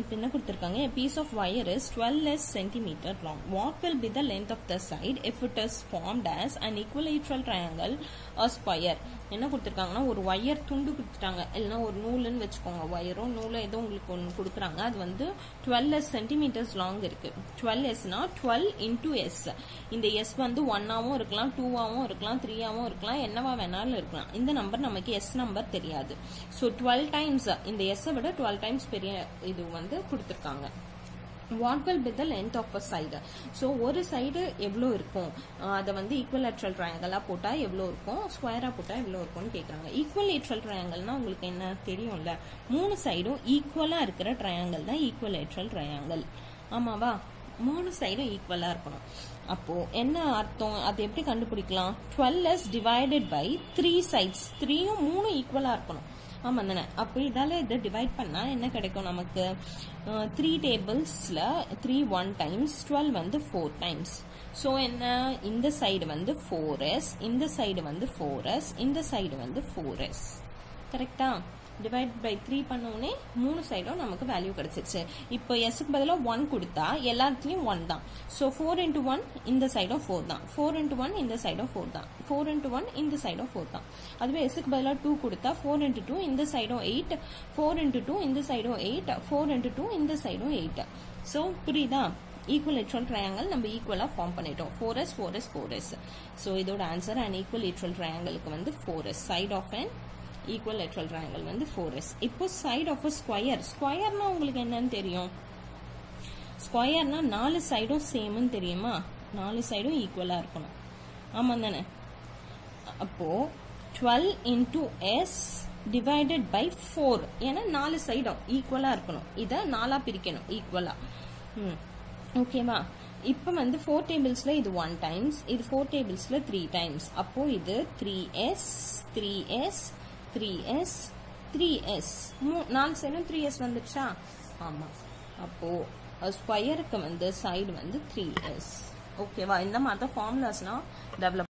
இப்போ என்ன கொடுத்துருக்காங்க? A piece of wire is 12 less centimeter long. What will be the length of the side if it is formed as an equilateral triangle or square? என்ன கொடுத்துருக்காங்கன்னா ஒரு wire துண்டு கொடுத்துட்டாங்க. இல்லைன்னா ஒரு நூலுன்னு வச்சுக்கோங்க. ஒயரும் நூலும் ஏதோ உங்களுக்கு ஒன்று கொடுக்குறாங்க. அது வந்து டுவெல் எஸ் சென்டிமீட்டர்ஸ் லாங் இருக்கு. டுவெல் எஸ்னா டுவெல் இன்டூ எஸ் இந்த எஸ் வந்து ஒன்னாவும் இருக்கலாம் டூவாகவும் இருக்கலாம் த்ரீயாவும் இருக்கலாம் என்னவா வேணாலும் இருக்கலாம். இந்த நம்பர் நமக்கு எஸ் நம்பர் தெரியாது. ஸோ டுவெல் டைம்ஸ் இந்த எஸ்ஸை விட டுவெல் டைம்ஸ் பெரிய இது வந்து கொடுத்துருக்காங்க. What will be the length of a side so ஒரு சைடு எவ்வளோ இருக்கும்? அதை வந்து ஈக்குவலேட்ரல் ட்ரையாங்கலாக போட்டால் எவ்வளோ இருக்கும்? ஸ்கொயராக போட்டால் எவ்வளோ இருக்கும்னு கேட்குறாங்க ஈக்குவலேட்ரல் ட்ரையாங்கல்னா உங்களுக்கு என்ன தெரியும்ல? மூணு சைடும் ஈக்குவலாக இருக்கிற ட்ரையாங்கல் தான் ஈக்குவலேட்ரல் ட்ரையாங்கல் ஆமாவா? மூணு சைடும் ஈக்குவலாக இருக்கணும். அப்போ என்ன அர்த்தம்? அது எப்படி கண்டுபிடிக்கலாம்? Twelve S divided by three sides த்ரீயும் மூணு ஈக்குவலாக இருக்கணும். ஆமாம் தானே அப்போ இதாலே இதை டிவைட் பண்ணால் என்ன கிடைக்கும் நமக்கு? த்ரீ டேபிள்ஸில் த்ரீ ஒன் டைம்ஸ் டுவெல் வந்து ஃபோர் டைம்ஸ் ஸோ என்ன? இந்த சைடு வந்து ஃபோர் எஸ் இந்த சைடு வந்து ஃபோர் எஸ் இந்த சைடு வந்து ஃபோர் எஸ் கரெக்டாக டிவைட் பை த்ரீ பண்ணோடனே மூணு சைடும் நமக்கு வேல்யூ கிடைச்சிருச்சு. இப்போ எஸ்க்கு பதிலாக ஒன் கொடுத்தா எல்லாத்துலேயும் ஒன் தான். ஸோ ஃபோர் இன்ட்டு ஒன் இந்த சைடும் ஃபோர் தான். ஃபோர் இன்ட்டு ஒன் இந்த சைடும் ஃபோர் தான். ஃபோர் இன்ட்டு ஒன் இந்த சைடும் ஃபோர் தான். அதுவே எஸ்க்கு பதிலாக டூ கொடுத்தா ஃபோர் இன்ட்டு டூ இந்த சைடும் எயிட் ஃபோர் இன்ட்டு டூ இந்த சைடும் எயிட் ஃபோர் இன்ட்டு டூ இந்த சைடும் எயிட் ஸோ புரியுதா? ஈக்குவல் ஈக்குவலேட்ரல் ட்ரையாங்கல் நம்ம ஈக்குவலாக ஃபார்ம் பண்ணிட்டோம். Four S four S four S so இதோட ஆன்சர் அண்ட் ஈக்குவலேட்ரல் ட்ரையாங்கலுக்கு வந்து four S side of and equilateral triangle வந்து ஃபோர் எஸ் இப்போ சைட் ஆஃப் அ ஸ்கொயர் ஸ்கொயர்னா உங்களுக்கு என்னன்னு தெரியும்? ஸ்கொயர்னா நாலு சைடும் சேம்னு தெரியுமா? நாலு சைடும் ஈக்குவலாக இருக்கணும். ஆமாம் தானே? அப்போது twelve into S divided by four ஏன்னா நாலு சைடும் ஈக்குவலாக இருக்கணும். இதை நாலாக பிரிக்கணும். ஈக்குவலாக ம். ஓகேவா இப்போ வந்து ஃபோர் டேபிள்ஸில் இது ஒன் டைம்ஸ் இது ஃபோர் டேபிள்ஸில் த்ரீ டைம்ஸ் அப்போது இது three S three S three S three S மூ நாலு சைடும் த்ரீ எஸ் வந்துடுச்சா? ஆமாம் அப்போது ஸ்கொயருக்கு வந்து சைடு வந்து த்ரீ எஸ் ஓகேவா இந்த மாதிரி தான் ஃபார்முலாஸ்லாம் டெவலப்